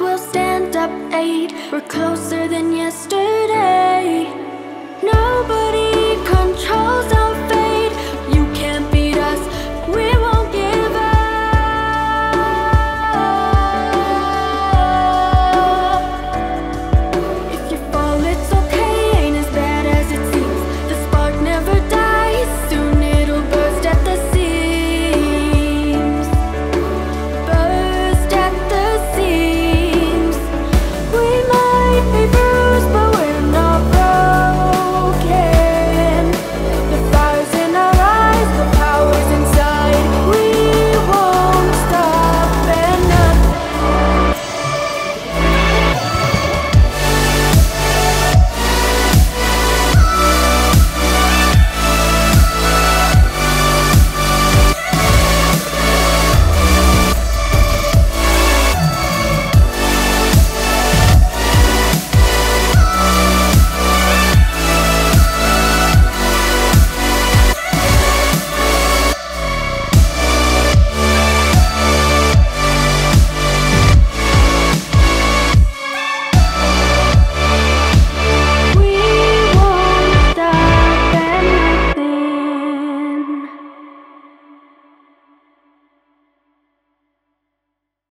will stand up eight. We're closer than yesterday.